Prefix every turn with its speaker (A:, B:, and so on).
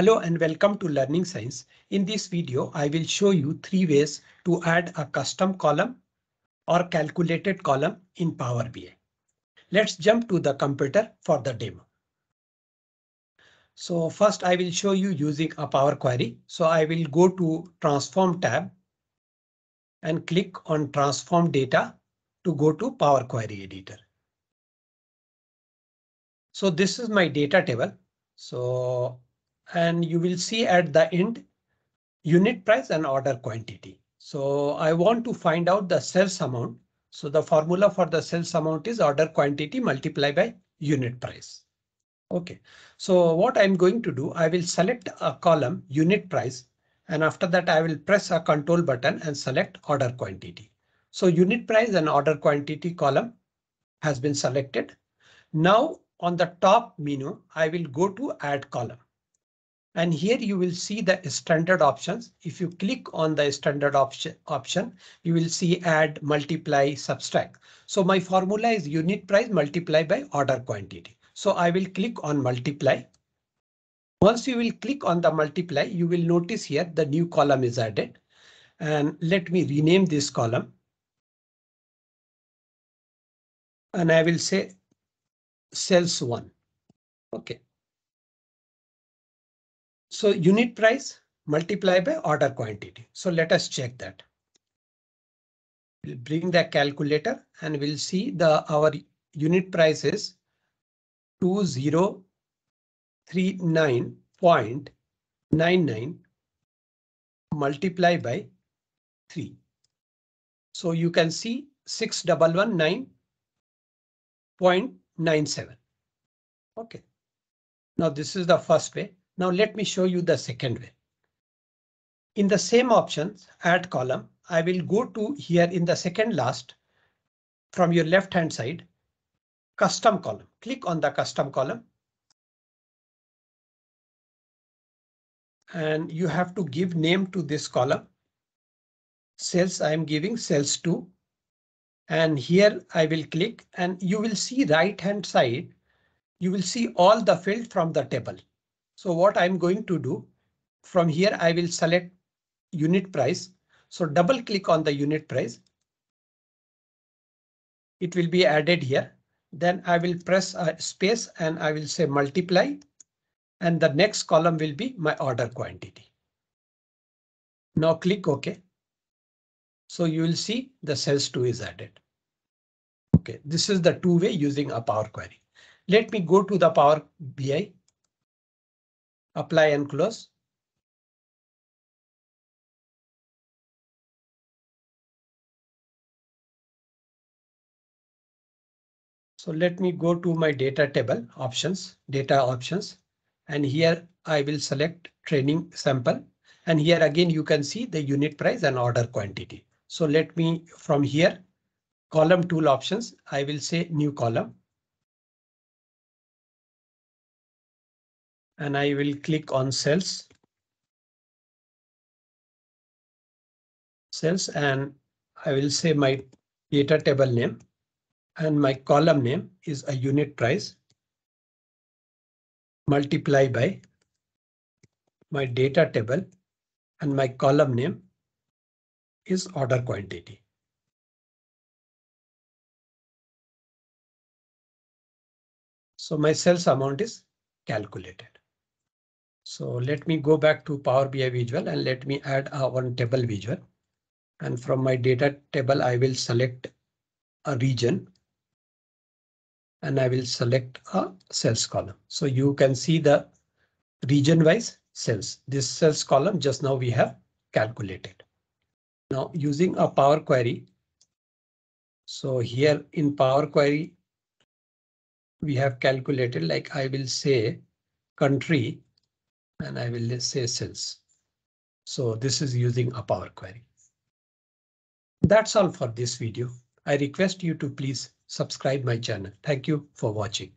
A: Hello and welcome to Learning Science. In this video, I will show you three ways to add a custom column or calculated column in Power BI. Let's jump to the computer for the demo. So first I will show you using a Power Query. So I will go to Transform tab and click on Transform Data to go to Power Query Editor. So this is my data table. So and you will see at the end unit price and order quantity. So I want to find out the sales amount. So the formula for the sales amount is order quantity multiplied by unit price. OK, so what I'm going to do, I will select a column unit price and after that I will press a control button and select order quantity. So unit price and order quantity column has been selected. Now on the top menu, I will go to add column. And here you will see the standard options. If you click on the standard option, option, you will see add, multiply, subtract. So my formula is unit price multiplied by order quantity. So I will click on multiply. Once you will click on the multiply, you will notice here the new column is added. And let me rename this column. And I will say sales one. OK. So unit price multiplied by order quantity. So let us check that. We'll bring the calculator and we'll see the our unit price is 2039.99 multiply by 3. So you can see 6119.97. OK. Now this is the first way. Now let me show you the second way. In the same options, add column, I will go to here in the second last from your left hand side, custom column. Click on the custom column. And you have to give name to this column. Sales I am giving sales 2. And here I will click and you will see right hand side. You will see all the field from the table. So what I'm going to do from here, I will select unit price. So double click on the unit price. It will be added here. Then I will press a space and I will say multiply. And the next column will be my order quantity. Now click OK. So you will see the sales 2 is added. OK, this is the two way using a Power Query. Let me go to the Power BI apply and close. So let me go to my data table options, data options, and here I will select training sample. And here again, you can see the unit price and order quantity. So let me from here, column tool options, I will say new column. And I will click on cells. Cells and I will say my data table name and my column name is a unit price multiply by my data table and my column name is order quantity. So my sales amount is calculated. So let me go back to Power BI visual and let me add a one table visual. And from my data table, I will select a region. And I will select a sales column. So you can see the region wise cells. This sales column just now we have calculated. Now using a Power Query. So here in Power Query, we have calculated like I will say country and I will say since. So this is using a Power Query. That's all for this video. I request you to please subscribe my channel. Thank you for watching.